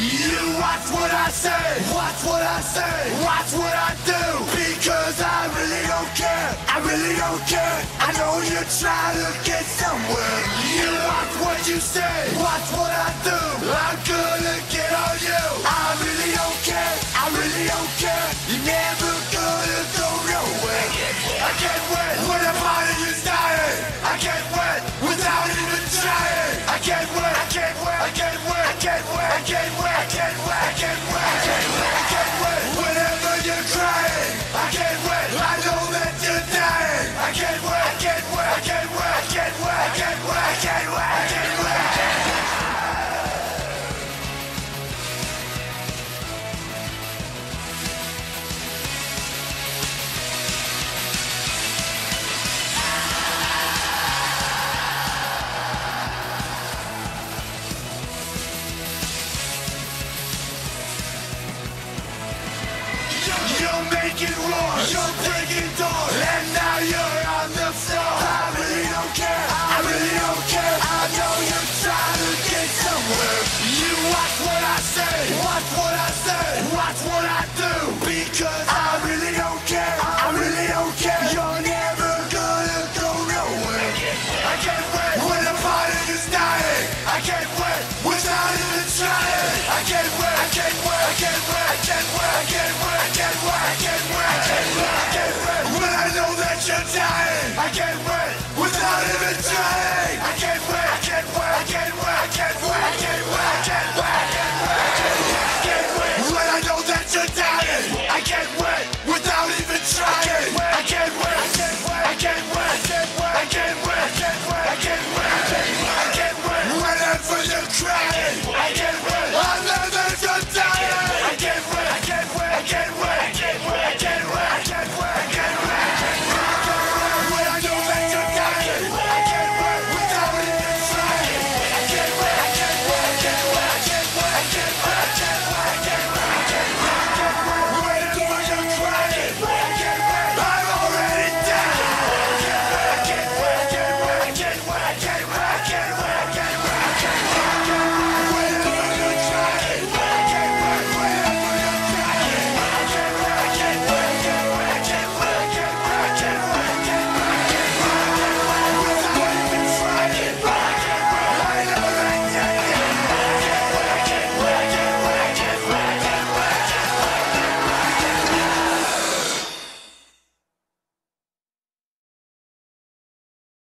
You watch what I say, watch what I say, watch what I do. Because I really don't care, I really don't care. I know you're trying to get somewhere. You watch what you say, watch what I do. Can't wait, I can't wait, I can't wait, I can't wait, I can't wait. Whenever you're crying, I can't wait. I know that you're dying. I can't wait, I can't wait, I can't wait, I can't wait, I can't wait, I can't wait. You're wars, you're breaking doors, and now you're on the floor. I really don't care, I really don't care. I know you're trying to get somewhere. You watch what I say, watch what I say, watch what I I can't wait.